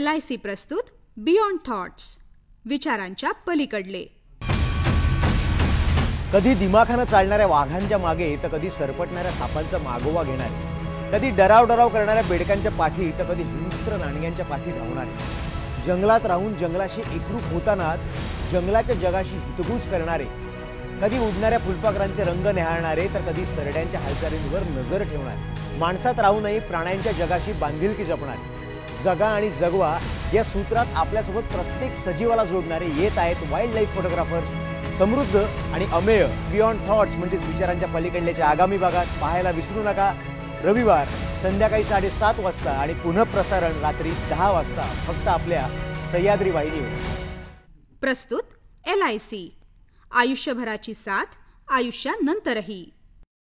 L I C प्रस्तुत beyond thoughts विचारांच्या पलीकडले. कधी दिमाखानं चालणाऱ्या वाघांच्या मागे तर कधी सरपटणाऱ्या सापांचा मागोवा घेणारे. कधी डराव डराव करणाऱ्या बेडकांच्या पाठी तर कधी हिंस्त्र नाणग्यांच्या पाठी धावणारे. जंगलात राहून जंगलाशी एकरूप होतानाच जंगलाच्या जगाशी हितगुज करणारे. कधी उडणाऱ्या फुलपाखरांचे रंग निहाळणारे तर कधी सरड्यांच्या हालचालींवर नजर ठेवणारे. माणसात राहूनही प्राण्यांच्या जगाशी बांधिलकी जपणारे. जगा आणि जगवा या सूत्रात आपल्यासोबत प्रत्येक सजीवाला जोडणारे येत आहेत वाईल्ड लाईफ फोटोग्राफर्स समृद्ध आणि अमेय बियॉन्ड थॉट्स म्हणजेच विचारांच्या पलीकडल्याच्या आगामी भागात पाहायला विसरू नका. रविवार संध्याकाळी साडेसात वाजता आणि पुनःप्रसारण रात्री दहा वाजता फक्त आपल्या सह्याद्री वाहिनीवर प्रस्तुत एल आय सी आयुष्यभराची साथ आयुष्यानंतरही.